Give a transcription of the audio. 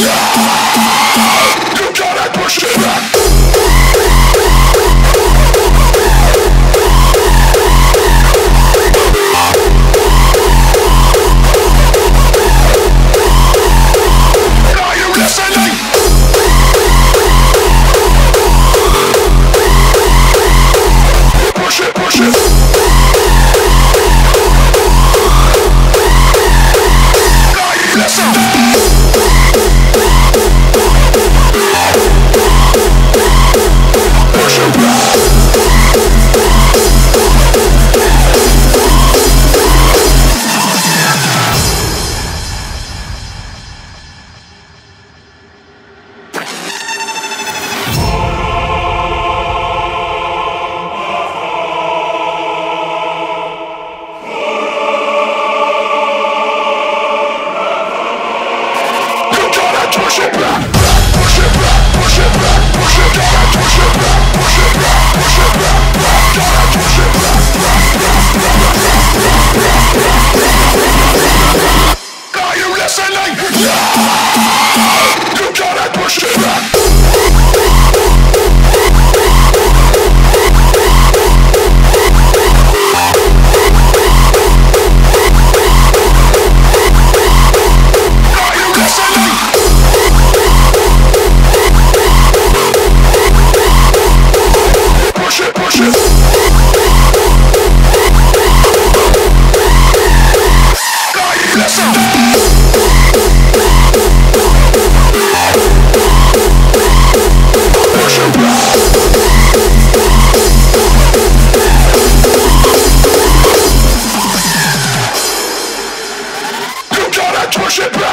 listening? listening? Yeah! worship